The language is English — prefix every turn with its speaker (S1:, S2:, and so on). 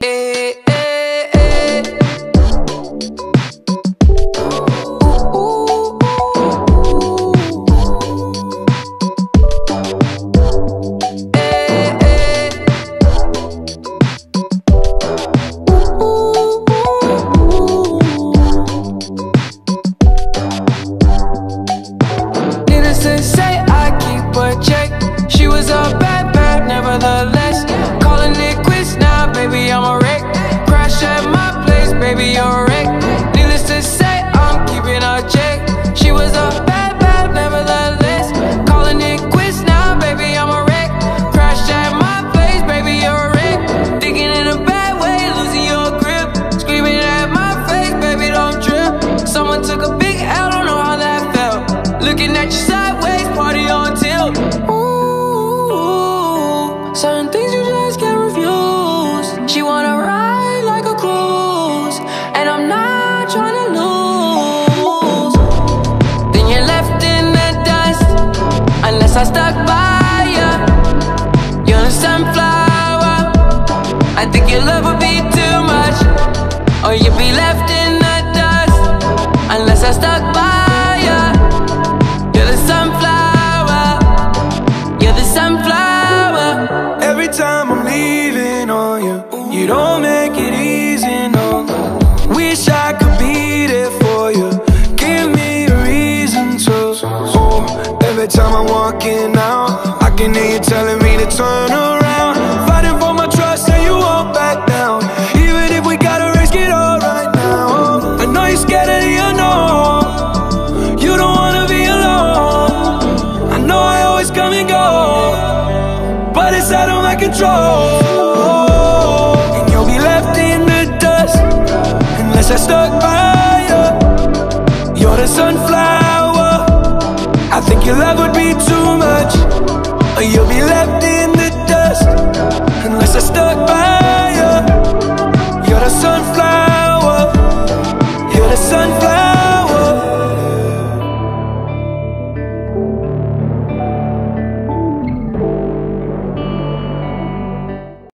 S1: hey. Looking at you sideways, party on tilt. Ooh, certain things you just can't refuse. She wanna ride like a cruise, and I'm not trying to lose. Then you're left in the dust, unless I stuck by you. You're a sunflower. I think your love
S2: don't make it easy, no. Wish I could be there for you. Give me a reason to. Oh, every time I'm walking out I can hear you telling me to turn around. Fighting for my trust and you won't back down. Even if we gotta risk it all right now. I know you're scared of the unknown. You don't wanna be alone. I know I always come and go But it's out of my control your love would be too